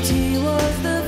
beauty was the